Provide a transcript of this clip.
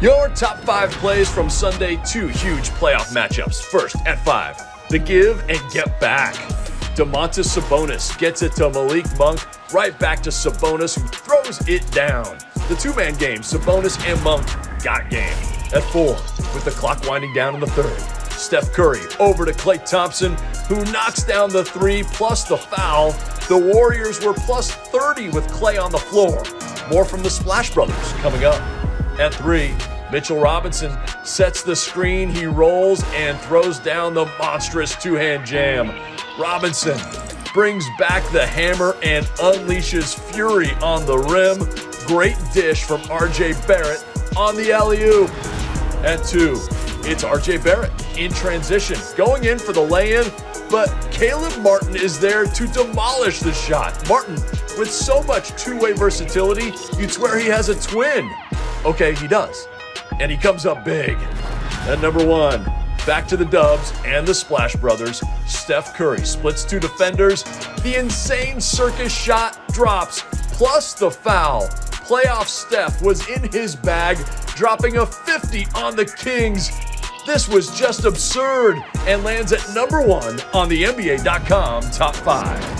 Your top five plays from Sunday, two huge playoff matchups. First, at five, the give and get back. Domantas Sabonis gets it to Malik Monk, right back to Sabonis, who throws it down. The two man game, Sabonis and Monk got game. At four, with the clock winding down in the third, Steph Curry over to Klay Thompson, who knocks down the three plus the foul. The Warriors were plus 30 with Klay on the floor. More from the Splash Brothers coming up. At three, Mitchell Robinson sets the screen, he rolls and throws down the monstrous two hand jam. Robinson brings back the hammer and unleashes fury on the rim. Great dish from RJ Barrett on the alley oop. At two, it's RJ Barrett in transition, going in for the lay in, but Caleb Martin is there to demolish the shot. Martin, with so much two way versatility, you'd swear he has a twin. Okay, he does. And he comes up big. At number one, back to the Dubs and the Splash Brothers. Steph Curry splits two defenders. The insane circus shot drops, plus the foul. Playoff Steph was in his bag, dropping a 50 on the Kings. This was just absurd and lands at number one on the NBA.com top five.